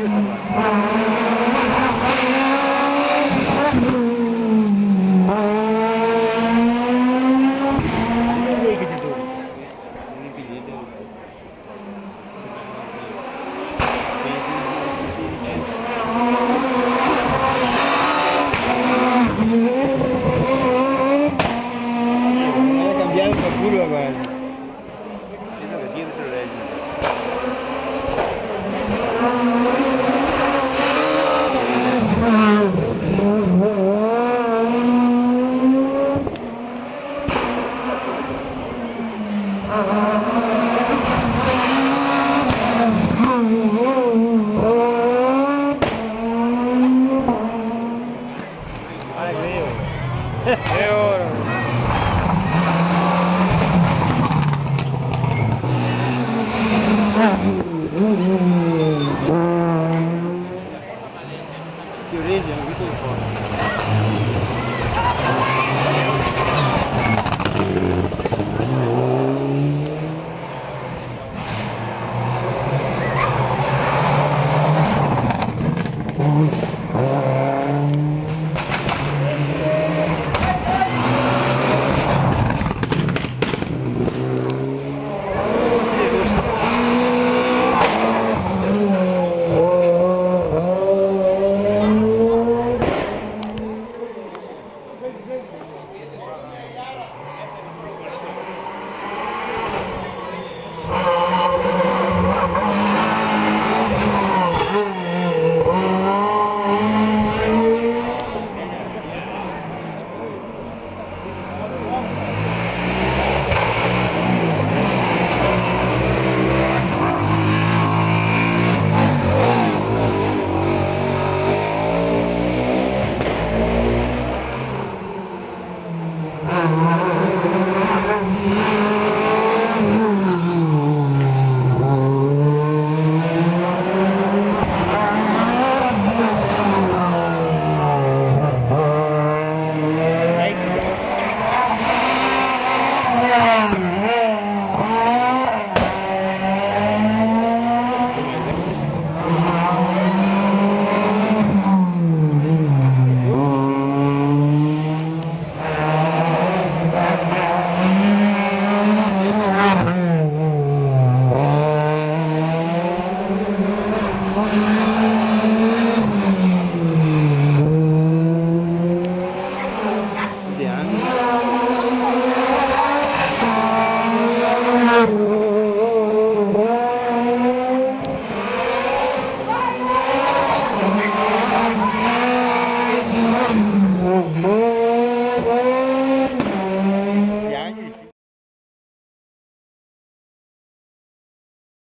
Yeah. Ahora creo. ¡Qué oro! Fiorese, hanno